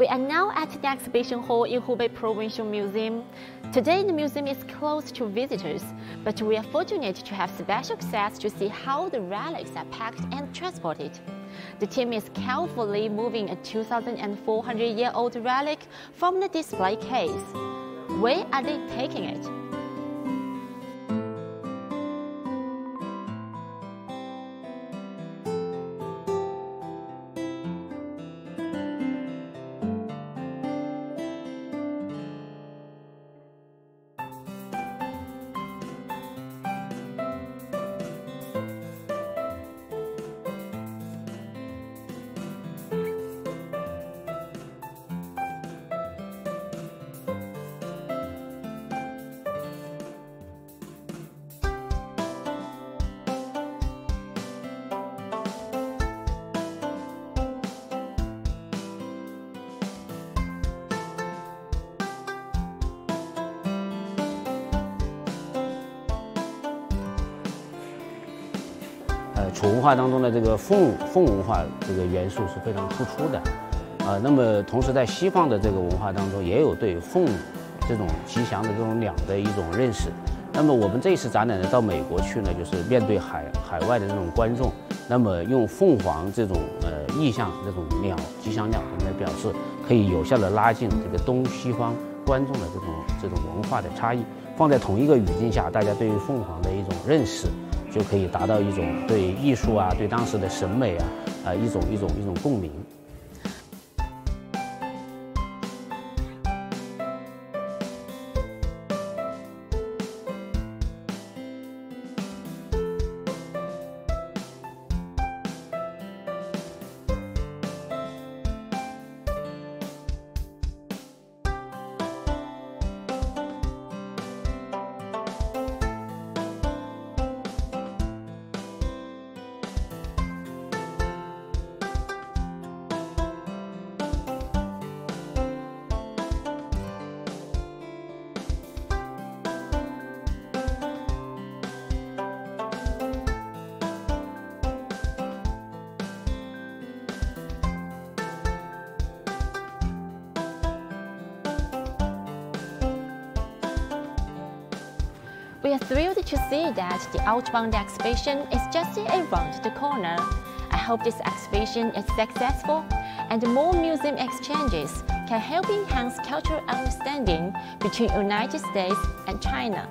We are now at the exhibition hall in Hubei Provincial Museum. Today the museum is closed to visitors, but we are fortunate to have special access to see how the relics are packed and transported. The team is carefully moving a 2,400-year-old relic from the display case. Where are they taking it? 呃楚文化当中的这个凤凤文化这个元素是非常突出的，啊，那么同时在西方的这个文化当中也有对凤这种吉祥的这种鸟的一种认识。那么我们这一次展览呢，到美国去呢，就是面对海海外的这种观众，那么用凤凰这种呃意象这种鸟吉祥鸟来表示，可以有效的拉近这个东西方观众的这种这种文化的差异。放在同一个语境下，大家对于凤凰的一种认识。就可以达到一种对艺术啊，对当时的审美啊，啊一种一种一种共鸣。We are thrilled to see that the Outbound exhibition is just around the corner. I hope this exhibition is successful and more museum exchanges can help enhance cultural understanding between United States and China.